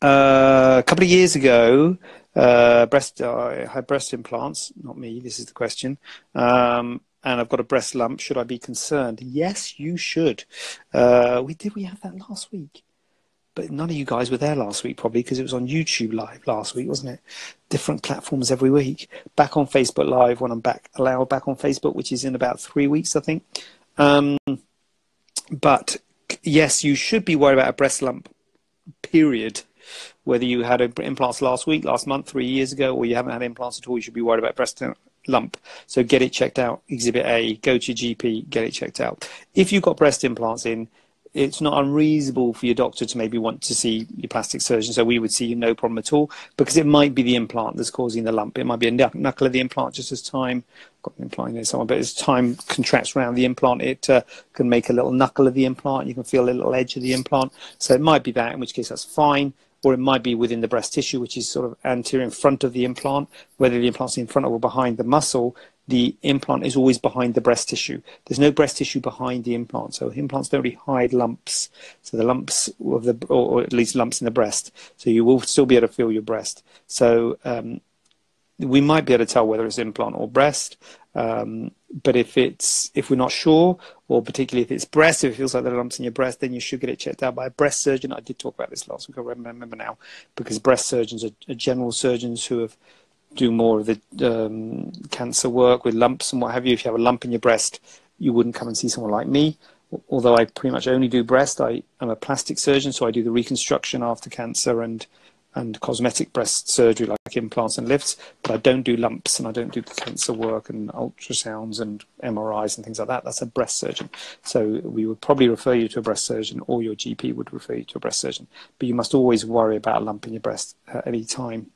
Uh, a couple of years ago, uh, breast I had breast implants. Not me. This is the question. Um, and I've got a breast lump. Should I be concerned? Yes, you should. Uh, we did. We have that last week, but none of you guys were there last week, probably because it was on YouTube Live last week, wasn't it? Different platforms every week. Back on Facebook Live when I'm back allowed back on Facebook, which is in about three weeks, I think. Um, but yes, you should be worried about a breast lump. Period whether you had implants last week, last month, three years ago, or you haven't had implants at all, you should be worried about breast lump. So get it checked out. Exhibit A, go to your GP, get it checked out. If you've got breast implants in, it's not unreasonable for your doctor to maybe want to see your plastic surgeon. So we would see you no problem at all because it might be the implant that's causing the lump. It might be a knuckle of the implant just as time, got an implant there somewhere, but as time contracts around the implant, it uh, can make a little knuckle of the implant. You can feel a little edge of the implant. So it might be that, in which case that's fine or it might be within the breast tissue, which is sort of anterior in front of the implant. Whether the implant's in front or behind the muscle, the implant is always behind the breast tissue. There's no breast tissue behind the implant, so implants don't really hide lumps. So the lumps of the, or at least lumps in the breast. So you will still be able to feel your breast. So um, we might be able to tell whether it's implant or breast. Um, but if it's if we're not sure, or particularly if it's breast, if it feels like there are lumps in your breast, then you should get it checked out by a breast surgeon. I did talk about this last week. I remember now because breast surgeons are, are general surgeons who have do more of the um, cancer work with lumps and what have you. If you have a lump in your breast, you wouldn't come and see someone like me. Although I pretty much only do breast, I am a plastic surgeon, so I do the reconstruction after cancer and and cosmetic breast surgery like implants and lifts, but I don't do lumps and I don't do the cancer work and ultrasounds and MRIs and things like that. That's a breast surgeon. So we would probably refer you to a breast surgeon or your GP would refer you to a breast surgeon. But you must always worry about a lump in your breast at any time.